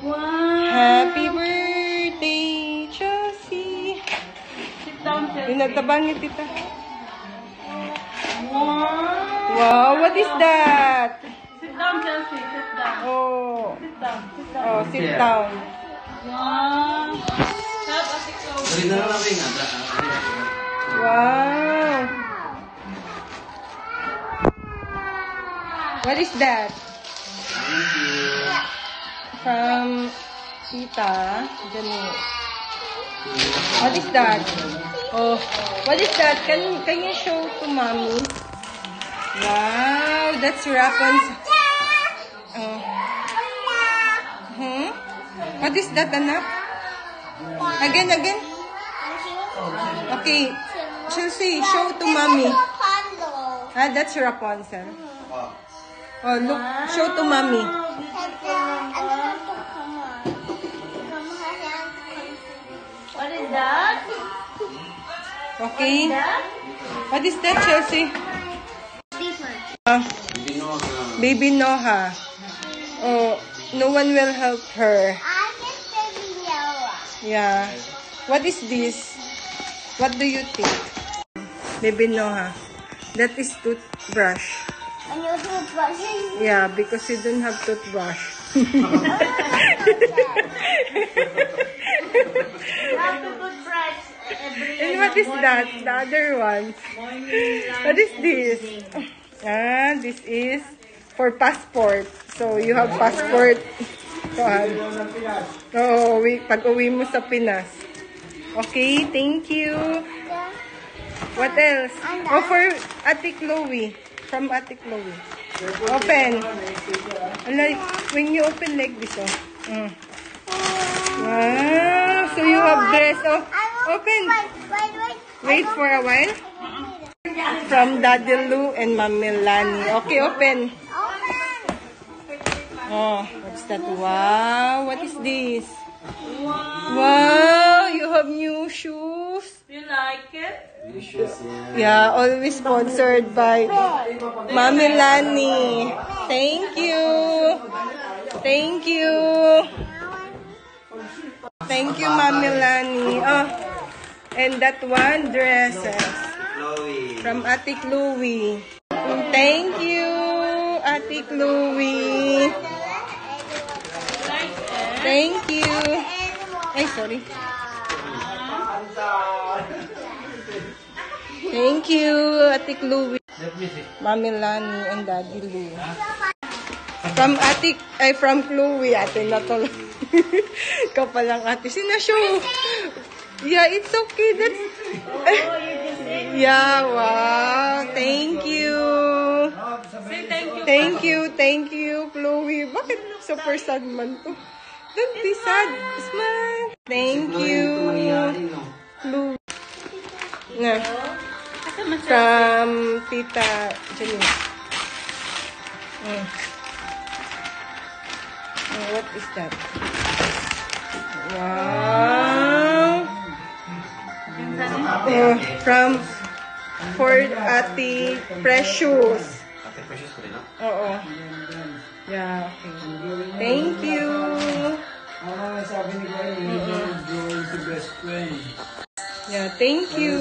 Wow. Happy birthday, Chelsea. Sit down, ni tita. Wow. Wow, what is that? Sit down, Chelsea. Sit down. Oh, Sit down. Sit down. oh, sit down. Wow. Wow. What is that? From Tita Janine. What is that? Oh, what is that? Can can you show to mommy? Wow, that's Rapunzel. Oh. Hmm? What is that, anak? Again, again. Okay. Chelsea, show to mommy. Ah, that's Rapunzel. Oh, look. Show to mommy. That? Okay. That? What is that, Chelsea? Ah, Binoga. baby Noha. Oh, no one will help her. Yeah. What is this? What do you think? Baby Noha. That is toothbrush. Yeah, because you don't have toothbrush. You have to put brush every And what is that? The other one. What is this? Ah, this is for passport. So, you have passport. Kuhan. Oo, uwi, pag uwi mo sa Pinas. Okay, thank you. What else? Oh, for Ate Chloe. From Ate Chloe. Open. Like, when you open like this, oh. Mm. Wow, so you have dress. Oh, open. Wait for a while. From Daddy Lou and Mami Lani. Okay, open. Oh, what's that? Wow, what is this? Wow, you have new shoes. You like it? Delicious yan. Yeah, always sponsored by Mami Lani. Thank you. Thank you. Thank you, Mami Lani. Oh, and that one, dresses. From Ate Chloe. Thank you, Ate Chloe. Thank you. Ay, sorry. Thank you, Ate Chloe. Mami Lani and Daddy Lou. From Ate, ay from Chloe, ate na to. Ikaw pa lang ate. Sinashow. Yeah, it's okay. That's, yeah, wow. Thank you. Say thank you. Thank you, thank you, Chloe. Bakit super sad man to? Don't be sad. Smile. Thank you? Chloe. Na, from Tita Janine. Mm. Mm, what is that? Wow. Oh, from for Ate Precious. Ate Precious ko rin, no? Oo. Yeah. Thank you. Ah, sabi ni Kuya, hindi ko best friend. Yeah, thank you.